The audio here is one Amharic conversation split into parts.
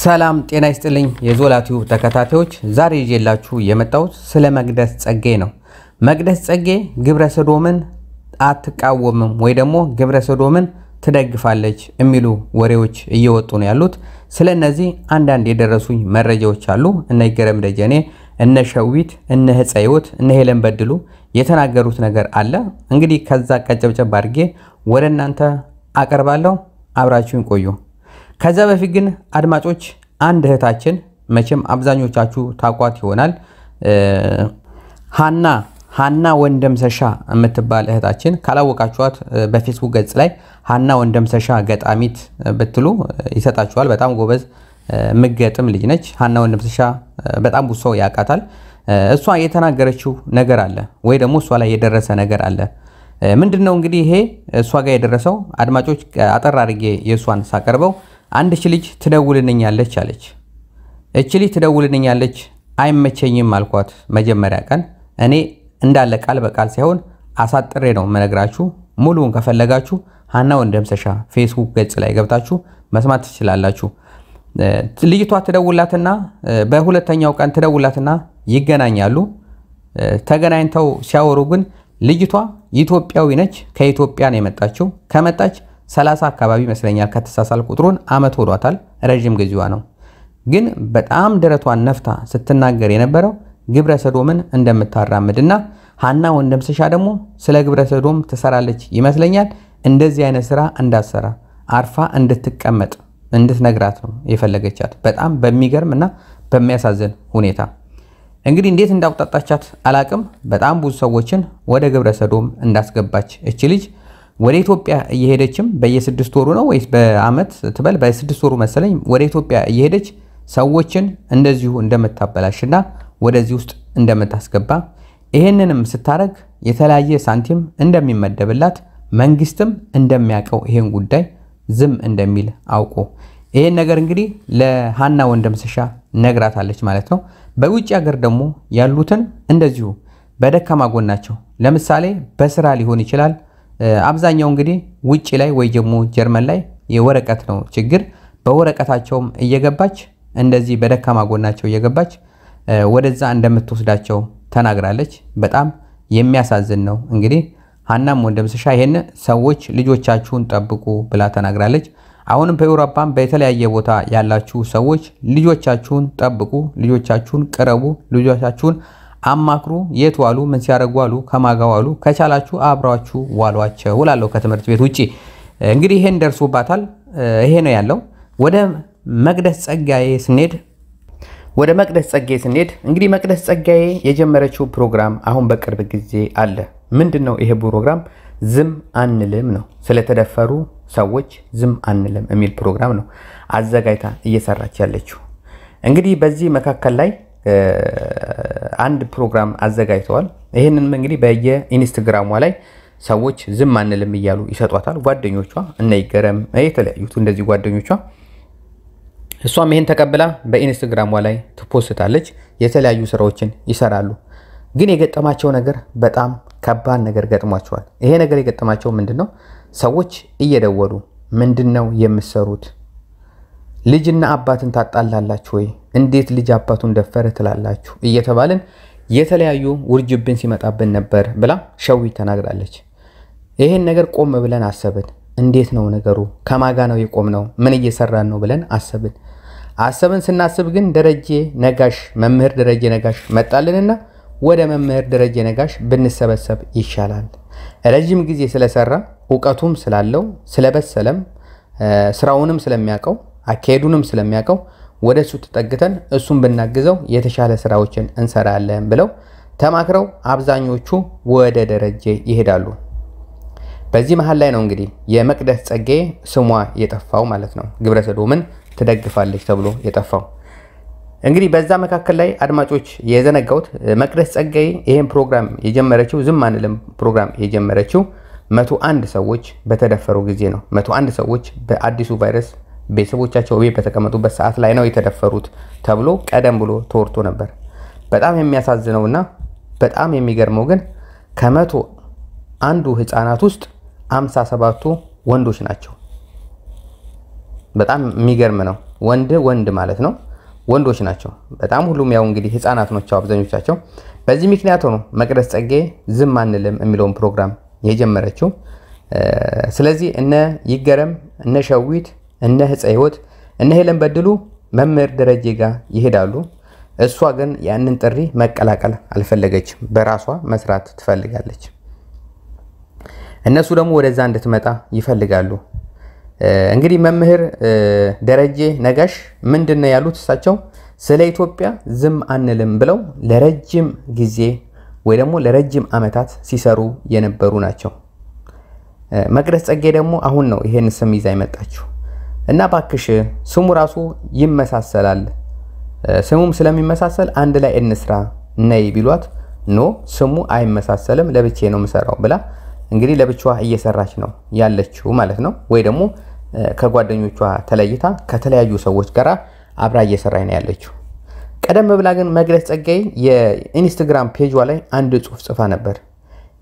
ሰላም ጤና ይስጥልኝ የዞላ ቲዩብ ተከታታዮች፣ ዛሬ ይዤላችሁ የመጣሁት ስለ መቅደስ ጸጌ ነው። መቅደስ ጸጌ ግብረ ሰዶምን አትቃወምም ወይ ደግሞ ግብረ ሰዶምን ትደግፋለች የሚሉ ወሬዎች እየወጡ ነው ያሉት። ስለ እነዚህ አንዳንድ የደረሱኝ መረጃዎች አሉ። እነ ይገረም ደጀኔ፣ እነ ሸዊት፣ እነ ህፀይወት፣ እነ ሄለን በድሉ የተናገሩት ነገር አለ። እንግዲህ ከዛ ቀጨብጨብ አድርጌ ወደ እናንተ አቀርባለሁ። አብራችሁን ቆዩ። ከዛ በፊት ግን አድማጮች አንድ እህታችን መቼም አብዛኞቻችሁ ታቋት ይሆናል ሀና ሀና ወንደምሰሻ የምትባል እህታችን ካላወቃችኋት በፌስቡክ ገጽ ላይ ሀና ወንደምሰሻ ገጣሚት ብትሉ ይሰጣችኋል። በጣም ጎበዝ ምገጥም ልጅ ነች። ሀና ወንደምሰሻ በጣም ብዙ ሰው ያውቃታል። እሷ የተናገረችው ነገር አለ ወይ ደግሞ እሷ ላይ የደረሰ ነገር አለ። ምንድን ነው እንግዲህ ይሄ እሷ ጋር የደረሰው አድማጮች፣ አጠር አድርጌ የእሷን ሳቀርበው አንድች ልጅ ትደውልንኛለች አለች። እች ልጅ ትደውልንኛለች አይመቸኝም አልኳት። መጀመሪያ ቀን እኔ እንዳለ ቃል በቃል ሳይሆን አሳጥሬ ነው መነግራችሁ። ሙሉውን ከፈለጋችሁ ሀና ወንደምሰሻ ፌስቡክ ገጽ ላይ ገብታችሁ መስማት ትችላላችሁ። ልጅቷ ትደውላትና በሁለተኛው ቀን ትደውላትና ይገናኛሉ። ተገናኝተው ሲያወሩ ግን ልጅቷ ኢትዮጵያዊ ነች። ከኢትዮጵያ ነው የመጣችው። ከመጣች 30 አካባቢ ይመስለኛል ከተሳሳል ቁጥሩን አመት ሆዷታል። ረዥም ጊዜዋ ነው። ግን በጣም ደረቷን ነፍታ ስትናገር የነበረው ግብረ ሰዶምን እንደምታራምድና ሀና ወንደምሰሻ ደግሞ ስለ ግብረ ሰዶም ትሰራለች ይመስለኛል። እንደዚህ አይነት ስራ እንዳትሰራ አርፋ እንድትቀመጥ እንድትነግራት ነው የፈለገቻት። በጣም በሚገርም እና በሚያሳዝን ሁኔታ እንግዲህ እንዴት እንዳውጣጣቻት አላቅም። በጣም ብዙ ሰዎችን ወደ ግብረ ሰዶም እንዳስገባች እች ልጅ ወደ ኢትዮጵያ እየሄደችም በየስድስት ወሩ ነው ወይስ በአመት ትበል በስድስት ወሩ መሰለኝ ወደ ኢትዮጵያ እየሄደች ሰዎችን እንደዚሁ እንደምታበላሽና ወደዚህ ውስጥ እንደምታስገባ ይህንንም ስታረግ የተለያየ ሳንቲም እንደሚመደብላት መንግስትም እንደሚያውቀው ይሄን ጉዳይ ዝም እንደሚል አውቆ ይሄን ነገር እንግዲህ ለሀና ወንደምሰሻ ነግራታለች ማለት ነው። በውጭ ሀገር ደግሞ ያሉትን እንደዚሁ በደካማ ጎናቸው ለምሳሌ በስራ ሊሆን ይችላል። አብዛኛው እንግዲህ ውጭ ላይ ወይ ደግሞ ጀርመን ላይ የወረቀት ነው ችግር። በወረቀታቸውም እየገባች እንደዚህ በደካማ ጎናቸው እየገባች ወደዛ እንደምትወስዳቸው ተናግራለች። በጣም የሚያሳዝን ነው። እንግዲህ ሀናም ወንደምሰሻ ይሄን ሰዎች ልጆቻችሁን ጠብቁ ብላ ተናግራለች። አሁንም በአውሮፓም በተለያየ ቦታ ያላችሁ ሰዎች ልጆቻችሁን ጠብቁ፣ ልጆቻችሁን ቅረቡ፣ ልጆቻችሁን አማክሩ። የት ዋሉ? ምን ሲያደርጉ ዋሉ? ከማጋ ዋሉ? ከቻላችሁ አብራችሁ ዋሏቸው እላለሁ። ከትምህርት ቤት ውጭ እንግዲህ ይሄን ደርሶባታል። ይሄ ነው ያለው። ወደ መቅደስ ጸጋዬ ስንሄድ ወደ መቅደስ ጸጋዬ ስንሄድ እንግዲህ መቅደስ ጸጋዬ የጀመረችው ፕሮግራም አሁን በቅርብ ጊዜ አለ። ምንድን ነው ይሄ ፕሮግራም? ዝም አንልም ነው። ስለተደፈሩ ሰዎች ዝም አንልም የሚል ፕሮግራም ነው አዘጋጅታ እየሰራች ያለችው። እንግዲህ በዚህ መካከል ላይ አንድ ፕሮግራም አዘጋጅተዋል። ይህንን እንግዲህ በየኢንስትግራሟ ላይ ሰዎች ዝም አንልም እያሉ ይሰጧታል። ጓደኞቿ እነ ይገረም የተለያዩት እንደዚህ ጓደኞቿ እሷም ይህን ተቀብላ በኢንስትግራሟ ላይ ትፖስታለች። የተለያዩ ስራዎችን ይሰራሉ። ግን የገጠማቸው ነገር በጣም ከባድ ነገር ገጥሟቸዋል። ይሄ ነገር የገጠማቸው ምንድን ነው? ሰዎች እየደወሉ ምንድን ነው የምትሰሩት? ልጅና አባትን ታጣላላችሁ ወይ? እንዴት ልጅ አባቱን ደፈረ ትላላችሁ? እየተባልን የተለያዩ ውርጅብን ሲመጣብን ነበር ብላ ሸዊት ተናግራለች። ይሄን ነገር ቆም ብለን አሰብን። እንዴት ነው ነገሩ? ከማጋ ነው የቆምነው? ምን እየሰራን ነው ብለን አሰብን። አሰብን ስናስብ ግን ደረጀ ነጋሽ መምህር ደረጀ ነጋሽ መጣልንና ወደ መምህር ደረጀ ነጋሽ ብንሰበሰብ ይሻላል። ረዥም ጊዜ ስለሰራ እውቀቱም ስላለው ስለበሰለም ስራውንም ስለሚያውቀው አካሄዱንም ስለሚያውቀው ወደ እሱ ተጠግተን እሱን ብናግዘው የተሻለ ስራዎችን እንሰራለን ብለው ተማክረው አብዛኞቹ ወደ ደረጀ ይሄዳሉ። በዚህ መሀል ላይ ነው እንግዲህ የመቅደስ ጸጋዬ ስሟ የጠፋው ማለት ነው። ግብረ ሰዶምን ትደግፋለች ተብሎ የጠፋው እንግዲህ በዛ መካከል ላይ አድማጮች የዘነጋውት መቅደስ ጸጋዬ ይህን ፕሮግራም የጀመረችው ዝም አንልም ፕሮግራም የጀመረችው መቶ አንድ ሰዎች በተደፈሩ ጊዜ ነው። መቶ አንድ ሰዎች በአዲሱ ቫይረስ ቤተሰቦቻቸው ቤት በተቀመጡበት ሰዓት ላይ ነው የተደፈሩት ተብሎ ቀደም ብሎ ተወርቶ ነበር። በጣም የሚያሳዝነውና በጣም የሚገርመው ግን ከመቶ አንዱ ህፃናት ውስጥ አምሳ ሰባቱ ወንዶች ናቸው። በጣም የሚገርም ነው። ወንድ ወንድ ማለት ነው ወንዶች ናቸው በጣም ሁሉም ያው እንግዲህ ህፃናት ናቸው አብዛኞቻቸው። በዚህ ምክንያት ሆኖ መቅደስ ጸጋዬ ዝም አንልም የሚለውን ፕሮግራም የጀመረችው። ስለዚህ እነ ይገረም እነ ሸዊት እነ ህፀ ህይወት እነ ሄለን በድሉ መምህር ደረጀ ጋር ይሄዳሉ። እሷ ግን ያንን ጥሪ መቀላቀል አልፈለገችም። በራሷ መስራት ትፈልጋለች። እነሱ ደግሞ ወደዛ እንድትመጣ ይፈልጋሉ። እንግዲህ መምህር ደረጀ ነጋሽ ምንድን ነው ያሉት? እሳቸው ስለ ኢትዮጵያ ዝም አንልም ብለው ለረጅም ጊዜ ወይ ደግሞ ለረጅም ዓመታት ሲሰሩ የነበሩ ናቸው። መቅደስ ጸጋዬ ደግሞ አሁን ነው ይሄን ስም ይዛ የመጣችው እና ባክሽ ስሙ ራሱ ይመሳሰላል፣ ስሙም ስለሚመሳሰል አንድ ላይ እንስራ ነይ ቢሏት no ስሙ አይመሳሰልም ለብቻዬ ነው የምሰራው ብላ እንግዲህ ለብቻዋ እየሰራች ነው ያለችው ማለት ነው። ወይ ደግሞ ከጓደኞቿ ተለይታ ከተለያዩ ሰዎች ጋር አብራ እየሰራች ነው ያለችው። ቀደም ብላ ግን መቅደስ ጸጋዬ የኢንስታግራም ፔጇ ላይ አንድ ጽሁፍ ጽፋ ነበር።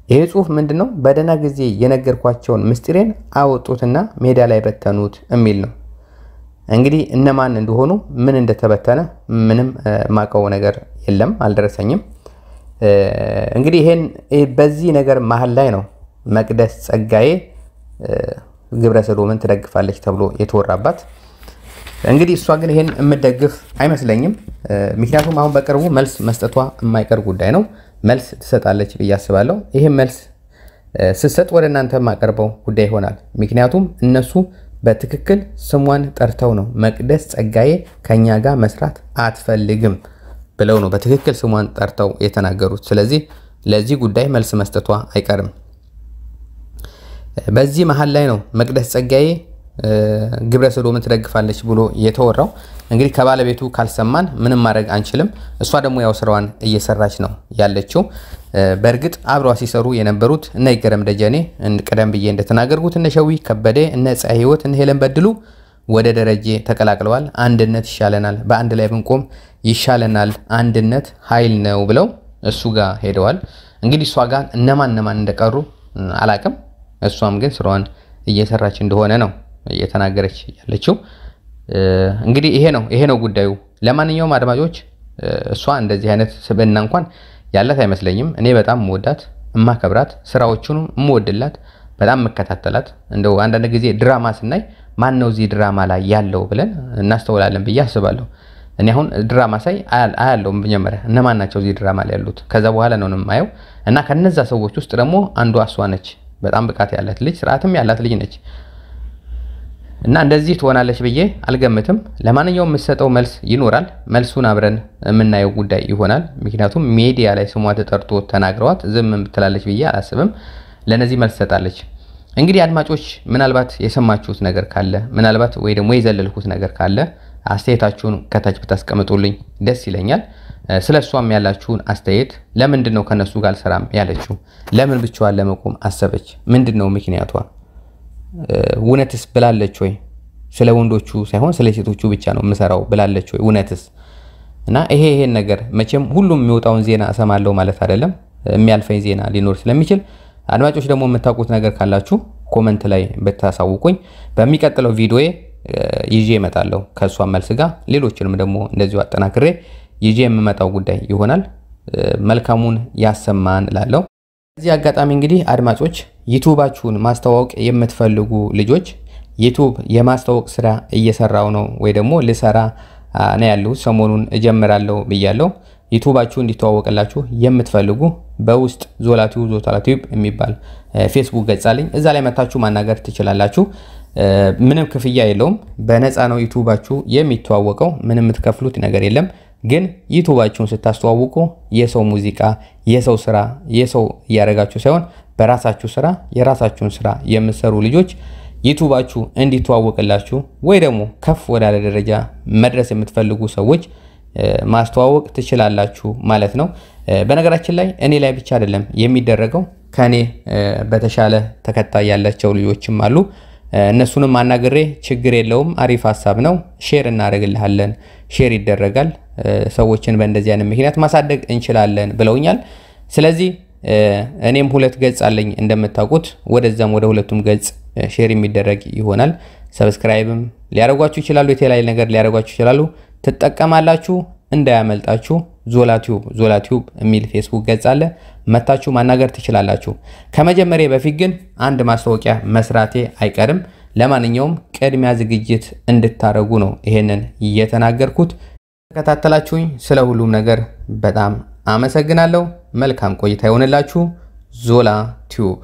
ይህ ጽሁፍ ምንድን ነው? በደህና ጊዜ የነገርኳቸውን ምስጢሬን አወጡትና ሜዳ ላይ በተኑት የሚል ነው። እንግዲህ እነማን እንደሆኑ ምን እንደተበተነ ምንም ማቀው ነገር የለም፣ አልደረሰኝም። እንግዲህ ይሄን በዚህ ነገር መሀል ላይ ነው መቅደስ ጸጋዬ ግብረ ሰዶምን ትደግፋለች ተብሎ የተወራባት። እንግዲህ እሷ ግን ይሄን የምደግፍ አይመስለኝም። ምክንያቱም አሁን በቅርቡ መልስ መስጠቷ የማይቀር ጉዳይ ነው። መልስ ትሰጣለች ብዬ አስባለሁ። ይህም መልስ ስትሰጥ ወደ እናንተ የማቀርበው ጉዳይ ይሆናል። ምክንያቱም እነሱ በትክክል ስሟን ጠርተው ነው መቅደስ ጸጋዬ ከኛ ጋር መስራት አትፈልግም ብለው ነው በትክክል ስሟን ጠርተው የተናገሩት። ስለዚህ ለዚህ ጉዳይ መልስ መስጠቷ አይቀርም። በዚህ መሀል ላይ ነው መቅደስ ጸጋዬ ግብረ ሰዶምን ትደግፋለች ብሎ የተወራው። እንግዲህ ከባለቤቱ ካልሰማን ምንም ማድረግ አንችልም። እሷ ደግሞ ያው ስራዋን እየሰራች ነው ያለችው። በእርግጥ አብረዋ ሲሰሩ የነበሩት እነ ይገረም ደጀኔ ቀደም ብዬ እንደተናገርኩት እነ ሸዊ ከበደ፣ እነ ፀሐይ ህይወት፣ እነ ሄለን በድሉ ወደ ደረጀ ተቀላቅለዋል። አንድነት ይሻለናል፣ በአንድ ላይ ብንቆም ይሻለናል፣ አንድነት ኃይል ነው ብለው እሱ ጋር ሄደዋል። እንግዲህ እሷ ጋር እነማን እነማን እንደቀሩ አላቅም። እሷም ግን ስራዋን እየሰራች እንደሆነ ነው እየተናገረች ያለችው። እንግዲህ ይሄ ነው ይሄ ነው ጉዳዩ። ለማንኛውም አድማጮች እሷ እንደዚህ አይነት ስብዕና እንኳን ያላት አይመስለኝም። እኔ በጣም እምወዳት እማከብራት፣ ስራዎቹንም እምወድላት፣ በጣም እመከታተላት። እንደው አንዳንድ ጊዜ ድራማ ስናይ ማን ነው እዚህ ድራማ ላይ ያለው ብለን እናስተውላለን ብዬ አስባለሁ። እኔ አሁን ድራማ ሳይ አያለው መጀመሪያ እነማን ናቸው እዚህ ድራማ ላይ ያሉት፣ ከዛ በኋላ ነው የማየው እና ከነዛ ሰዎች ውስጥ ደግሞ አንዷ እሷ ነች። በጣም ብቃት ያላት ልጅ ስርዓትም ያላት ልጅ ነች እና እንደዚህ ትሆናለች ብዬ አልገምትም። ለማንኛውም የምትሰጠው መልስ ይኖራል። መልሱን አብረን የምናየው ጉዳይ ይሆናል። ምክንያቱም ሚዲያ ላይ ስሟ ተጠርቶ ተናግረዋት ዝም ትላለች ብዬ አላስብም። ለነዚህ መልስ ትሰጣለች። እንግዲህ አድማጮች ምናልባት የሰማችሁት ነገር ካለ ምናልባት ወይ ደግሞ የዘለልኩት ነገር ካለ አስተያየታችሁን ከታች ብታስቀምጡልኝ ደስ ይለኛል። ስለ እሷም ያላችሁን አስተያየት ለምንድን ነው ከነሱ ጋር አልሰራም ያለችው? ለምን ብቻዋን ለመቆም አሰበች? ምንድን ነው ምክንያቷ? እውነትስ ብላለች ወይ? ስለ ወንዶቹ ሳይሆን ስለ ሴቶቹ ብቻ ነው የምሰራው ብላለች ወይ? እውነትስ? እና ይሄ ይሄን ነገር መቼም ሁሉም የሚወጣውን ዜና እሰማለሁ ማለት አይደለም። የሚያልፈኝ ዜና ሊኖር ስለሚችል አድማጮች ደግሞ የምታውቁት ነገር ካላችሁ comment ላይ ብታሳውቁኝ በሚቀጥለው ቪዲዮዬ ይዤ እመጣለሁ ከእሷ መልስ ጋር ሌሎችንም ደግሞ እንደዚሁ አጠናክሬ ይዤ የምመጣው ጉዳይ ይሆናል። መልካሙን ያሰማን እላለሁ። በዚህ አጋጣሚ እንግዲህ አድማጮች ዩቱባችሁን ማስተዋወቅ የምትፈልጉ ልጆች ዩቱብ የማስተዋወቅ ስራ እየሰራው ነው ወይ ደግሞ ልሰራ ነው ያለሁት ሰሞኑን እጀምራለሁ ብያለሁ። ዩቱባችሁ እንዲተዋወቅላችሁ የምትፈልጉ በውስጥ ዞላ ቲዩብ ዞላ ቲዩብ የሚባል ፌስቡክ ገጽ አለኝ። እዛ ላይ መታችሁ ማናገር ትችላላችሁ። ምንም ክፍያ የለውም። በነፃ ነው ዩቱባችሁ የሚተዋወቀው። ምንም የምትከፍሉት ነገር የለም። ግን ዩቱባችሁን ስታስተዋውቁ የሰው ሙዚቃ፣ የሰው ስራ፣ የሰው እያደረጋችሁ ሳይሆን በራሳችሁ ስራ የራሳችሁን ስራ የምትሰሩ ልጆች ዩቱባችሁ እንዲተዋወቅላችሁ ወይ ደግሞ ከፍ ወዳለ ደረጃ መድረስ የምትፈልጉ ሰዎች ማስተዋወቅ ትችላላችሁ ማለት ነው። በነገራችን ላይ እኔ ላይ ብቻ አይደለም የሚደረገው ከኔ በተሻለ ተከታይ ያላቸው ልጆችም አሉ። እነሱንም አናግሬ ችግር የለውም አሪፍ ሀሳብ ነው፣ share እናደርግልሃለን፣ share ይደረጋል፣ ሰዎችን በእንደዚህ አይነት ምክንያት ማሳደግ እንችላለን ብለውኛል። ስለዚህ እኔም ሁለት ገጽ አለኝ እንደምታውቁት፣ ወደዛም ወደ ሁለቱም ገጽ share የሚደረግ ይሆናል። subscribe ም ሊያደርጓችሁ ይችላሉ። የተለያየ ነገር ሊያደርጓችሁ ይችላሉ። ትጠቀማላችሁ። እንዳያመልጣችሁ ዞላ ቲዩብ ዞላ ቲዩብ የሚል ፌስቡክ ገጽ አለ። መታችሁ ማናገር ትችላላችሁ። ከመጀመሪያ በፊት ግን አንድ ማስታወቂያ መስራቴ አይቀርም። ለማንኛውም ቅድሚያ ዝግጅት እንድታደርጉ ነው ይሄንን እየተናገርኩት። ተከታተላችሁኝ ስለ ሁሉም ነገር በጣም አመሰግናለሁ። መልካም ቆይታ ይሆንላችሁ። ዞላ ቲዩብ